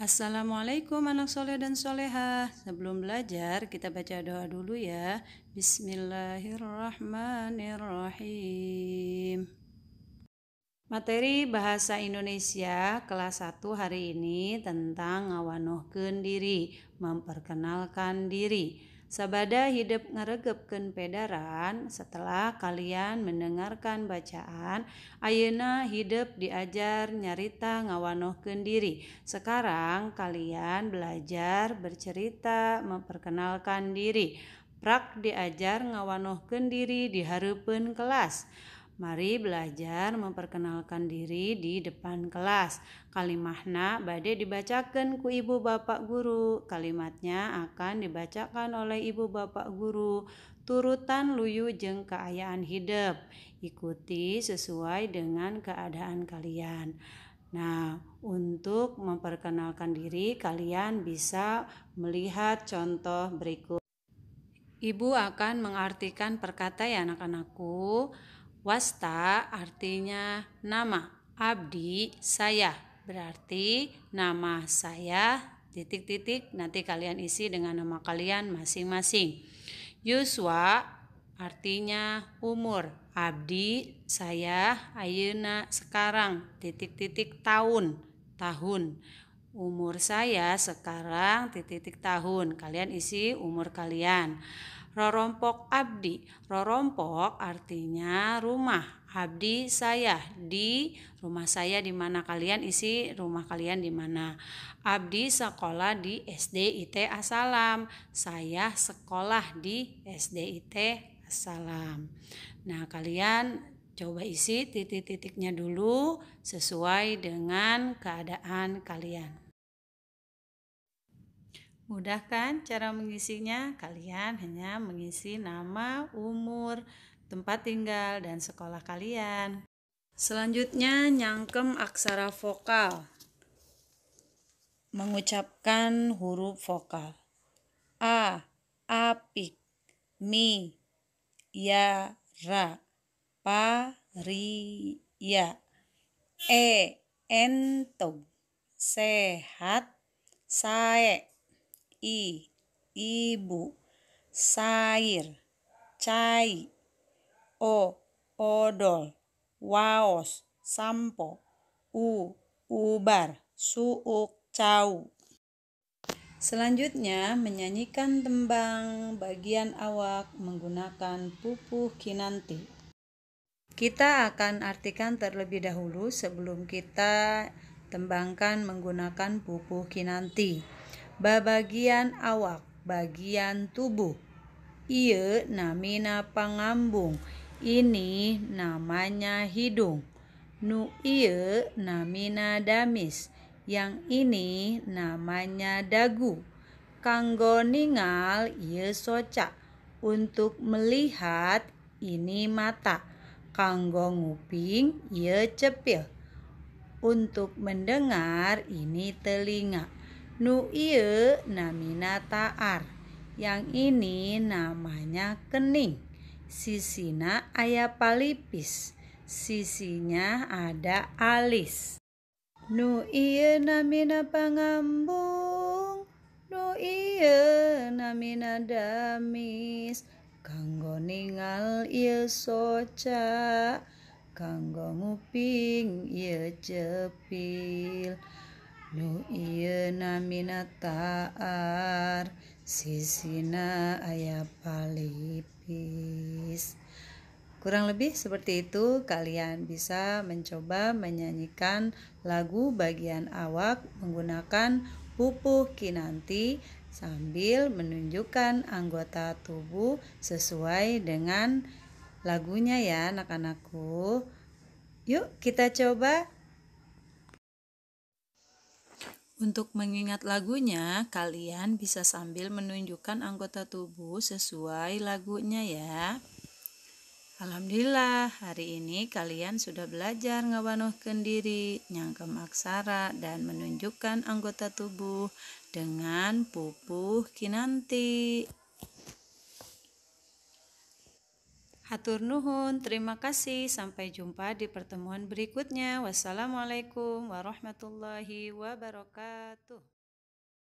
Assalamualaikum anak soleh dan soleha Sebelum belajar kita baca doa dulu ya. Bismillahirrahmanirrahim. Materi Bahasa Indonesia kelas 1 hari ini tentang ngawanuhkeun diri, memperkenalkan diri. Sabada hidup ngaregepkeun pedaran setelah kalian mendengarkan bacaan ayeuna hidup diajar nyarita ngawanohkeun diri. Sekarang kalian belajar bercerita memperkenalkan diri. Prak diajar ngawanohkeun diri di hareupeun kelas. Mari belajar memperkenalkan diri di depan kelas. Kalimahna bade dibacakan ku ibu bapak guru. Kalimatnya akan dibacakan oleh ibu bapak guru. Turutan luyu jeng keayaan hidup. Ikuti sesuai dengan keadaan kalian. Nah, untuk memperkenalkan diri, kalian bisa melihat contoh berikut. Ibu akan mengartikan perkata ya anak-anakku. Wasta artinya nama. Abdi saya berarti nama saya titik-titik nanti kalian isi dengan nama kalian masing-masing. Yuswa artinya umur. Abdi saya Ayuna sekarang titik-titik tahun tahun. Umur saya sekarang titik-titik tahun. Kalian isi umur kalian. Rorompok abdi. Rorompok artinya rumah. Abdi saya di rumah saya di mana kalian isi rumah kalian di mana. Abdi sekolah di SD IT Asalam. Saya sekolah di SD IT Asalam. Nah, kalian coba isi titik-titiknya dulu sesuai dengan keadaan kalian. Mudah kan cara mengisinya? Kalian hanya mengisi nama, umur, tempat tinggal, dan sekolah kalian. Selanjutnya, nyangkem aksara vokal. Mengucapkan huruf vokal. A, apik, mi, ya, ra, pa, ri, ya. E, entog, sehat, sae i, ibu, sair, cai, o, odol, waos, sampo, u, ubar, suuk, cau. Selanjutnya, menyanyikan tembang bagian awak menggunakan pupuh kinanti. Kita akan artikan terlebih dahulu sebelum kita tembangkan menggunakan pupuh kinanti babagian awak bagian tubuh. Iya namina pangambung ini namanya hidung. Nu iya namina damis. Yang ini namanya dagu. Kanggo ningal iya soca. Untuk melihat ini mata. Kanggo nguping iya cepil. Untuk mendengar ini telinga Nu ieu namina taar. Yang ini namanya kening. Sisina ayah palipis. Sisinya ada alis. Nu iya namina pangambung. Nu iya namina damis. Kanggo ningal iya soca. Kanggo nguping iya cepil. Nu namina taar sisina ayah palipis Kurang lebih seperti itu kalian bisa mencoba menyanyikan lagu bagian awak menggunakan pupuh kinanti sambil menunjukkan anggota tubuh sesuai dengan lagunya ya anak-anakku. Yuk kita coba Untuk mengingat lagunya, kalian bisa sambil menunjukkan anggota tubuh sesuai lagunya ya. Alhamdulillah, hari ini kalian sudah belajar ngawanohkeun diri, nyangkem aksara, dan menunjukkan anggota tubuh dengan pupuh kinanti. Hatur nuhun, terima kasih. Sampai jumpa di pertemuan berikutnya. Wassalamualaikum warahmatullahi wabarakatuh.